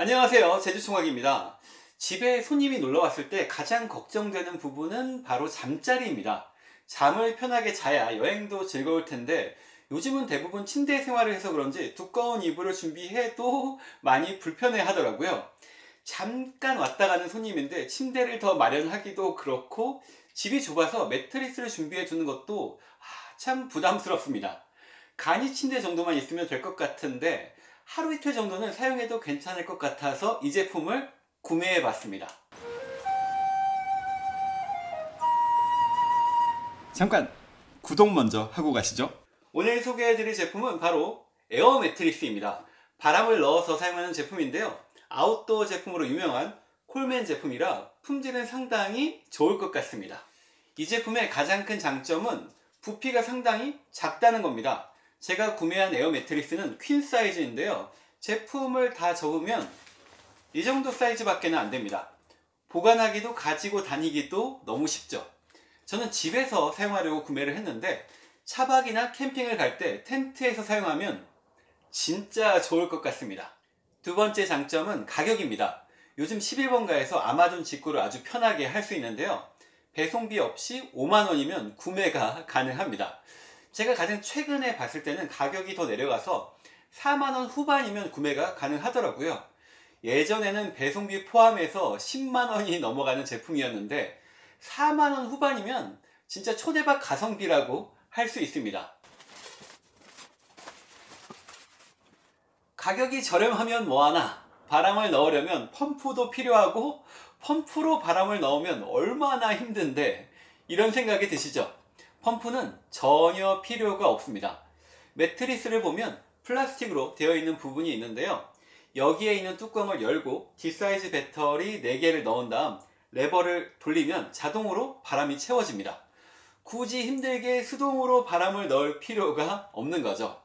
안녕하세요. 제주총각입니다. 집에 손님이 놀러 왔을 때 가장 걱정되는 부분은 바로 잠자리입니다. 잠을 편하게 자야 여행도 즐거울 텐데 요즘은 대부분 침대 생활을 해서 그런지 두꺼운 이불을 준비해도 많이 불편해 하더라고요. 잠깐 왔다 가는 손님인데 침대를 더 마련하기도 그렇고 집이 좁아서 매트리스를 준비해 두는 것도 아, 참 부담스럽습니다. 간이 침대 정도만 있으면 될 것 같은데 하루 이틀 정도는 사용해도 괜찮을 것 같아서 이 제품을 구매해 봤습니다. 잠깐 구독 먼저 하고 가시죠. 오늘 소개해 드릴 제품은 바로 에어 매트리스입니다. 바람을 넣어서 사용하는 제품인데요. 아웃도어 제품으로 유명한 콜맨 제품이라 품질은 상당히 좋을 것 같습니다. 이 제품의 가장 큰 장점은 부피가 상당히 작다는 겁니다. 제가 구매한 에어 매트리스는 퀸 사이즈인데요. 제품을 다 접으면 이 정도 사이즈밖에 안 됩니다. 보관하기도 가지고 다니기도 너무 쉽죠. 저는 집에서 사용하려고 구매를 했는데 차박이나 캠핑을 갈 때 텐트에서 사용하면 진짜 좋을 것 같습니다. 두 번째 장점은 가격입니다. 요즘 11번가에서 아마존 직구를 아주 편하게 할 수 있는데요. 배송비 없이 5만원이면 구매가 가능합니다. 제가 가장 최근에 봤을 때는 가격이 더 내려가서 4만원 후반이면 구매가 가능하더라고요. 예전에는 배송비 포함해서 10만원이 넘어가는 제품이었는데 4만원 후반이면 진짜 초대박 가성비라고 할 수 있습니다. 가격이 저렴하면 뭐하나 바람을 넣으려면 펌프도 필요하고 펌프로 바람을 넣으면 얼마나 힘든데 이런 생각이 드시죠? 펌프는 전혀 필요가 없습니다. 매트리스를 보면 플라스틱으로 되어 있는 부분이 있는데요. 여기에 있는 뚜껑을 열고 D사이즈 배터리 4개를 넣은 다음 레버를 돌리면 자동으로 바람이 채워집니다. 굳이 힘들게 수동으로 바람을 넣을 필요가 없는 거죠.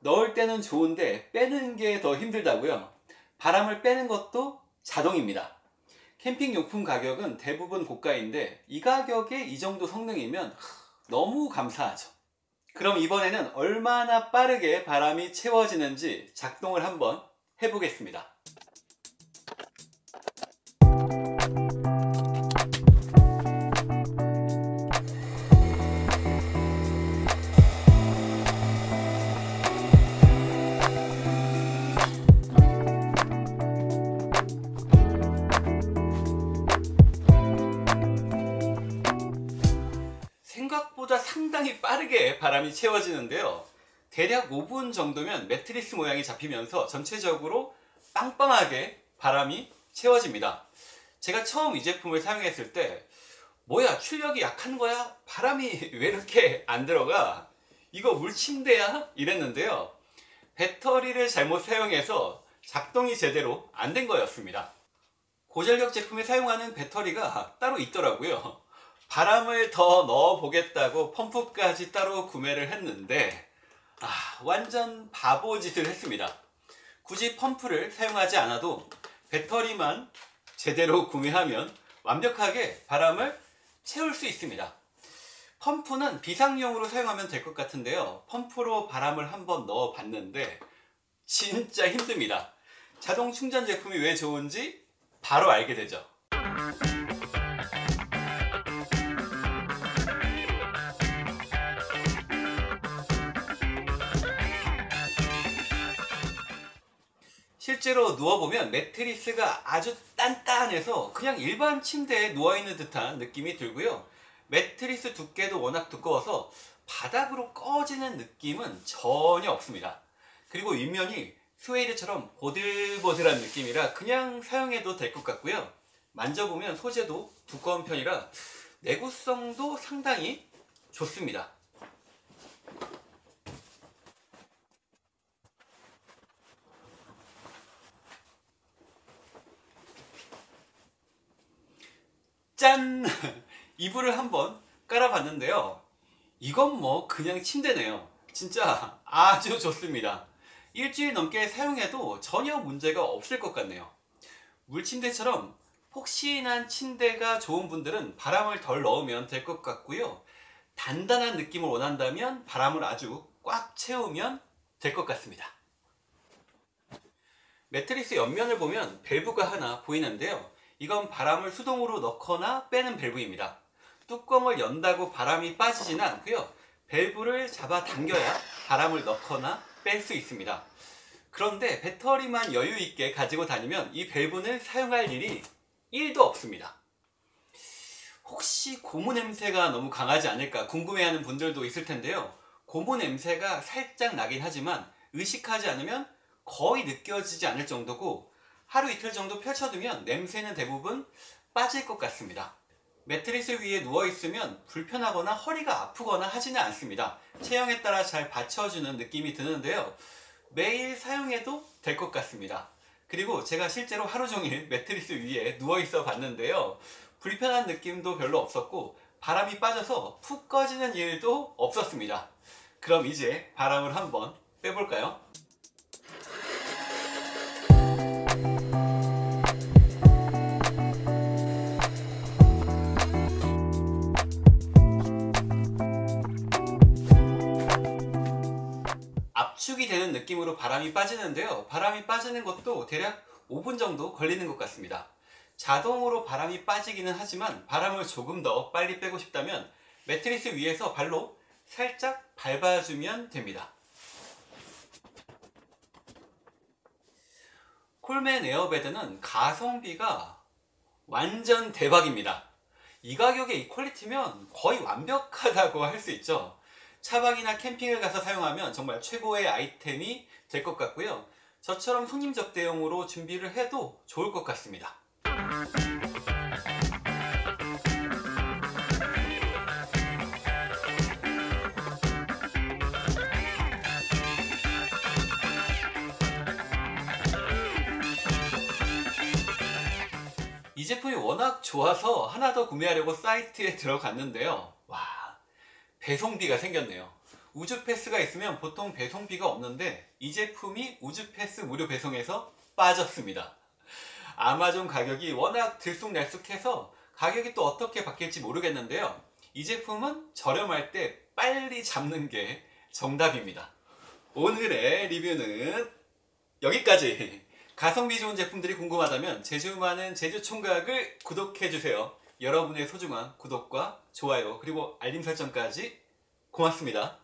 넣을 때는 좋은데 빼는 게 더 힘들다고요. 바람을 빼는 것도 자동입니다. 캠핑 용품 가격은 대부분 고가인데 이 가격에 이 정도 성능이면 너무 감사하죠. 그럼 이번에는 얼마나 빠르게 바람이 채워지는지 작동을 한번 해보겠습니다. 바람이 채워지는데요. 대략 5분 정도면 매트리스 모양이 잡히면서 전체적으로 빵빵하게 바람이 채워집니다. 제가 처음 이 제품을 사용했을 때 뭐야 출력이 약한 거야? 바람이 왜 이렇게 안 들어가? 이거 물침대야? 이랬는데요. 배터리를 잘못 사용해서 작동이 제대로 안 된 거였습니다. 고전력 제품에 사용하는 배터리가 따로 있더라고요. 바람을 더 넣어 보겠다고 펌프까지 따로 구매를 했는데 아, 완전 바보 짓을 했습니다. 굳이 펌프를 사용하지 않아도 배터리만 제대로 구매하면 완벽하게 바람을 채울 수 있습니다. 펌프는 비상용으로 사용하면 될 것 같은데요. 펌프로 바람을 한번 넣어 봤는데 진짜 힘듭니다. 자동 충전 제품이 왜 좋은지 바로 알게 되죠. 실제로 누워보면 매트리스가 아주 단단해서 그냥 일반 침대에 누워있는 듯한 느낌이 들고요. 매트리스 두께도 워낙 두꺼워서 바닥으로 꺼지는 느낌은 전혀 없습니다. 그리고 윗면이 스웨이드처럼 보들보들한 느낌이라 그냥 사용해도 될 것 같고요. 만져보면 소재도 두꺼운 편이라 내구성도 상당히 좋습니다. 짠! 이불을 한번 깔아봤는데요. 이건 뭐 그냥 침대네요. 진짜 아주 좋습니다. 일주일 넘게 사용해도 전혀 문제가 없을 것 같네요. 물침대처럼 폭신한 침대가 좋은 분들은 바람을 덜 넣으면 될 것 같고요. 단단한 느낌을 원한다면 바람을 아주 꽉 채우면 될 것 같습니다. 매트리스 옆면을 보면 밸브가 하나 보이는데요. 이건 바람을 수동으로 넣거나 빼는 밸브입니다. 뚜껑을 연다고 바람이 빠지지는 않고요. 밸브를 잡아 당겨야 바람을 넣거나 뺄 수 있습니다. 그런데 배터리만 여유 있게 가지고 다니면 이 밸브는 사용할 일이 1도 없습니다. 혹시 고무 냄새가 너무 강하지 않을까 궁금해하는 분들도 있을 텐데요. 고무 냄새가 살짝 나긴 하지만 의식하지 않으면 거의 느껴지지 않을 정도고 하루 이틀 정도 펼쳐두면 냄새는 대부분 빠질 것 같습니다. 매트리스 위에 누워있으면 불편하거나 허리가 아프거나 하지는 않습니다. 체형에 따라 잘 받쳐주는 느낌이 드는데요. 매일 사용해도 될 것 같습니다. 그리고 제가 실제로 하루 종일 매트리스 위에 누워있어 봤는데요. 불편한 느낌도 별로 없었고 바람이 빠져서 푹 꺼지는 일도 없었습니다. 그럼 이제 바람을 한번 빼볼까요? 압축이 되는 느낌으로 바람이 빠지는데요. 바람이 빠지는 것도 대략 5분 정도 걸리는 것 같습니다. 자동으로 바람이 빠지기는 하지만 바람을 조금 더 빨리 빼고 싶다면 매트리스 위에서 발로 살짝 밟아주면 됩니다. 콜맨 에어베드는 가성비가 완전 대박입니다. 이 가격에 이 퀄리티면 거의 완벽하다고 할 수 있죠. 차박이나 캠핑을 가서 사용하면 정말 최고의 아이템이 될 것 같고요. 저처럼 손님 접대용으로 준비를 해도 좋을 것 같습니다. 이 제품이 워낙 좋아서 하나 더 구매하려고 사이트에 들어갔는데요. 와, 배송비가 생겼네요. 우주 패스가 있으면 보통 배송비가 없는데 이 제품이 우주 패스 무료 배송에서 빠졌습니다. 아마존 가격이 워낙 들쑥날쑥해서 가격이 또 어떻게 바뀔지 모르겠는데요. 이 제품은 저렴할 때 빨리 잡는 게 정답입니다. 오늘의 리뷰는 여기까지. 가성비 좋은 제품들이 궁금하다면 제주 많은 제주 총각을 구독해주세요. 여러분의 소중한 구독과 좋아요 그리고 알림 설정까지 고맙습니다.